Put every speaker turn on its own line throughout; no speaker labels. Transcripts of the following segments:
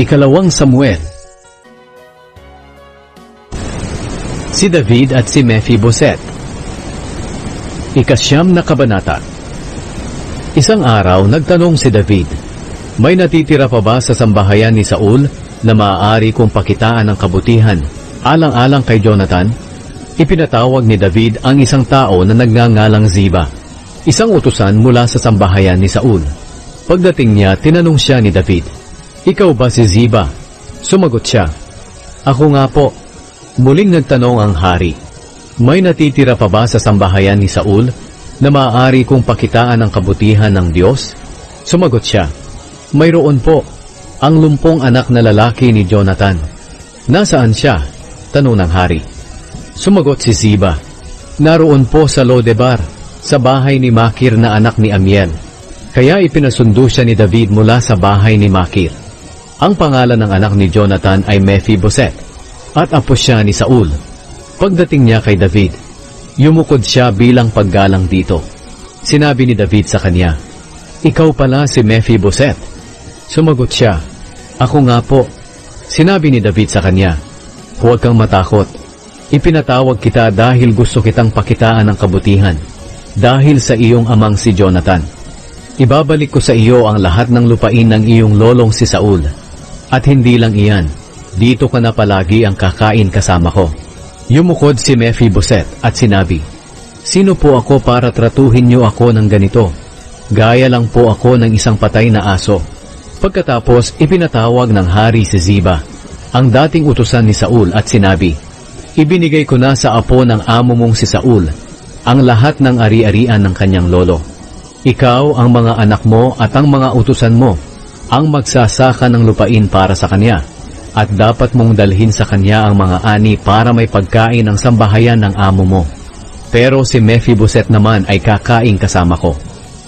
Ikalawang Samuel Si David at si Mephiboset Ikasyam na kabanata Isang araw nagtanong si David, May natitira pa ba sa sambahayan ni Saul na maaari kong pakitaan ng kabutihan alang-alang kay Jonathan? Ipinatawag ni David ang isang tao na nagngangalang Ziba, isang utusan mula sa sambahayan ni Saul. Pagdating niya, tinanong siya ni David, Ikaw ba si Ziba? Sumagot siya, Ako nga po. Muling nagtanong ang hari, May natitira pa ba sa sambahayan ni Saul na maaari kong pakitaan ng kabutihan ng Diyos? Sumagot siya, Mayroon po, ang lumpong anak na lalaki ni Jonathan. Nasaan siya? Tanong ng hari. Sumagot si Ziba, Naroon po sa Lodebar, sa bahay ni Makir na anak ni Amiel. Kaya ipinasundo siya ni David mula sa bahay ni Makir. Ang pangalan ng anak ni Jonathan ay Mephiboset, at apo siya ni Saul. Pagdating niya kay David, yumukod siya bilang paggalang dito. Sinabi ni David sa kanya, Ikaw pala si Mephiboset. Sumagot siya, Ako nga po. Sinabi ni David sa kanya, Huwag kang matakot. Ipinatawag kita dahil gusto kitang pakitaan ng kabutihan, dahil sa iyong amang si Jonathan. Ibabalik ko sa iyo ang lahat ng lupain ng iyong lolong si Saul. At hindi lang iyan, dito ka na palagi ang kakain kasama ko. Yumukod si Mephiboset at sinabi, Sino po ako para tratuhin niyo ako ng ganito? Gaya lang po ako ng isang patay na aso. Pagkatapos, ipinatawag ng hari si Ziba, ang dating utusan ni Saul at sinabi, Ibinigay ko na sa apo ng amo mong si Saul, ang lahat ng ari-arian ng kanyang lolo. Ikaw, ang mga anak mo at ang mga utusan mo, ang magsasaka ng lupain para sa kanya, at dapat mong dalhin sa kanya ang mga ani para may pagkain ang sambahayan ng amo mo. Pero si Mephiboset naman ay kakain kasama ko.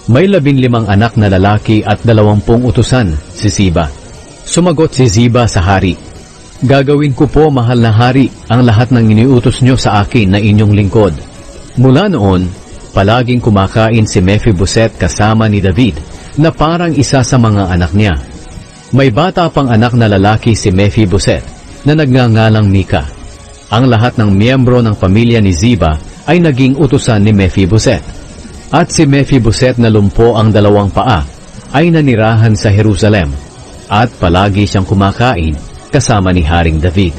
May labing limang anak na lalaki at dalawampung utusan, si Ziba. Sumagot si Ziba sa hari, Gagawin ko po, mahal na hari, ang lahat ng iniutos nyo sa akin na inyong lingkod. Mula noon, palaging kumakain si Mephiboset kasama ni David na parang isa sa mga anak niya. May bata pang anak na lalaki si Mephiboset na nagngangalang Mika. Ang lahat ng miyembro ng pamilya ni Ziba ay naging utusan ni Mephiboset. At si Mephiboset na lumpo ang dalawang paa ay nanirahan sa Jerusalem at palagi siyang kumakain kasama ni Haring David.